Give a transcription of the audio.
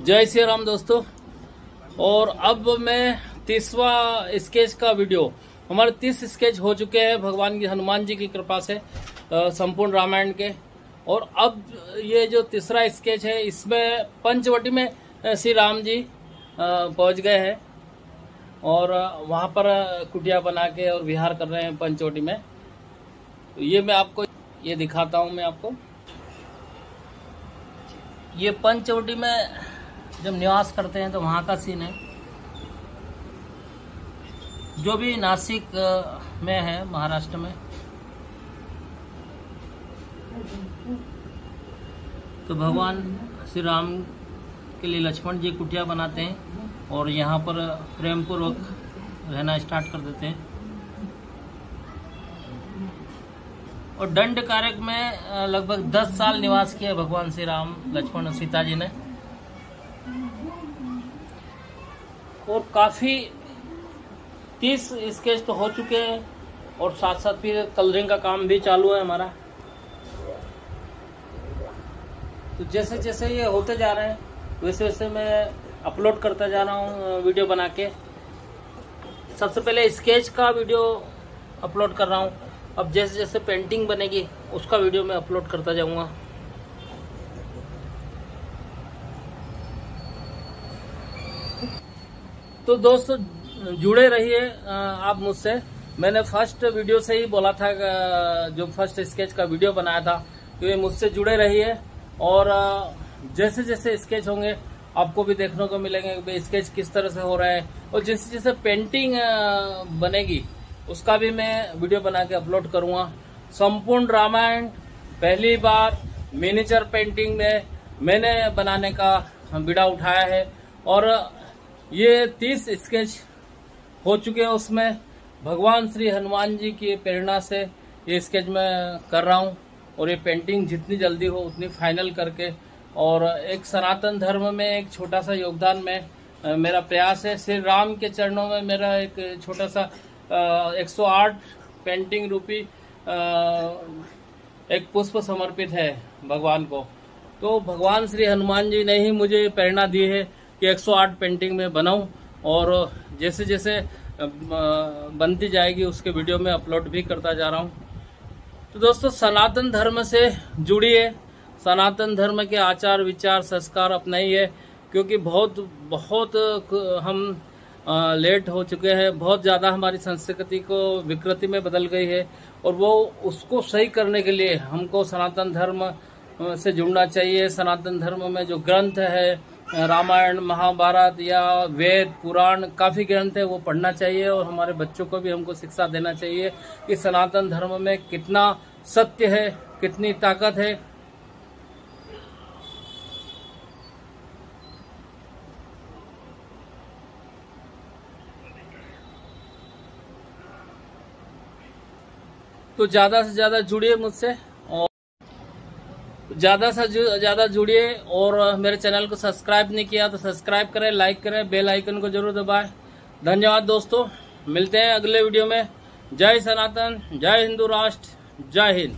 जय श्री राम दोस्तों। और अब मैं तीसवा स्केच का वीडियो। हमारे तीस स्केच हो चुके हैं, भगवान की, हनुमान जी की कृपा से संपूर्ण रामायण के। और अब ये जो तीसरा स्केच है, इसमें पंचवटी में श्री राम जी पहुँच गए हैं। और वहाँ पर कुटिया बना के और विहार कर रहे हैं पंचवटी में। तो ये मैं आपको, ये दिखाता हूँ मैं आपको। ये पंचवटी में जब निवास करते हैं तो वहाँ का सीन है। जो भी नासिक में है, महाराष्ट्र में तो भगवान श्री राम के लिए लक्ष्मण जी कुटिया बनाते हैं और यहाँ पर प्रेम पूर्वक रहना स्टार्ट कर देते हैं। और दंड कारक में लगभग 10 साल निवास किया भगवान श्री राम, लक्ष्मण और सीता जी ने। और काफ़ी तीस स्केच तो हो चुके हैं और साथ साथ फिर कलरिंग का काम भी चालू है हमारा। तो जैसे जैसे ये होते जा रहे हैं वैसे वैसे मैं अपलोड करता जा रहा हूँ वीडियो बना के। सबसे पहले स्केच का वीडियो अपलोड कर रहा हूँ। अब जैसे जैसे पेंटिंग बनेगी, उसका वीडियो मैं अपलोड करता जाऊँगा। तो दोस्तों, जुड़े रहिए आप मुझसे। मैंने फ़र्स्ट वीडियो से ही बोला था जो फ़र्स्ट स्केच का वीडियो बनाया था तो ये मुझसे जुड़े रहिए। और जैसे जैसे स्केच होंगे, आपको भी देखने को मिलेंगे स्केच किस तरह से हो रहा है। और जैसे जैसे पेंटिंग बनेगी, उसका भी मैं वीडियो बना के अपलोड करूँगा। संपूर्ण रामायण, पहली बार मिनीचर पेंटिंग में मैंने बनाने का बिड़ा उठाया है। और ये तीस स्केच हो चुके हैं उसमें। भगवान श्री हनुमान जी की प्रेरणा से ये स्केच मैं कर रहा हूँ और ये पेंटिंग जितनी जल्दी हो उतनी फाइनल करके और एक सनातन धर्म में एक छोटा सा योगदान में मेरा प्रयास है। श्री राम के चरणों में मेरा एक छोटा सा अ, 108 पेंटिंग रूपी एक पुष्प समर्पित है भगवान को। तो भगवान श्री हनुमान जी ने ही मुझे प्रेरणा दी है कि 108 पेंटिंग में बनाऊँ और जैसे जैसे बनती जाएगी, उसके वीडियो में अपलोड भी करता जा रहा हूँ। तो दोस्तों, सनातन धर्म से जुड़िए सनातन धर्म के आचार, विचार, संस्कार अपनाइए क्योंकि बहुत बहुत हम लेट हो चुके हैं। बहुत ज़्यादा हमारी संस्कृति को, विकृति में बदल गई है और वो उसको सही करने के लिए हमको सनातन धर्म से जुड़ना चाहिए। सनातन धर्म में जो ग्रंथ है रामायण, महाभारत या वेद, पुराण, काफ़ी ग्रंथ है, वो पढ़ना चाहिए और हमारे बच्चों को भी हमको शिक्षा देना चाहिए कि सनातन धर्म में कितना सत्य है, कितनी ताकत है। तो ज़्यादा से ज़्यादा जुड़िए मुझसे। ज़्यादा से ज़्यादा जुड़िए और मेरे चैनल को सब्सक्राइब नहीं किया तो सब्सक्राइब करें, लाइक करें, बेल आइकन को ज़रूर दबाएँ। धन्यवाद दोस्तों, मिलते हैं अगले वीडियो में। जय सनातन, जय हिंदू राष्ट्र, जय हिंद।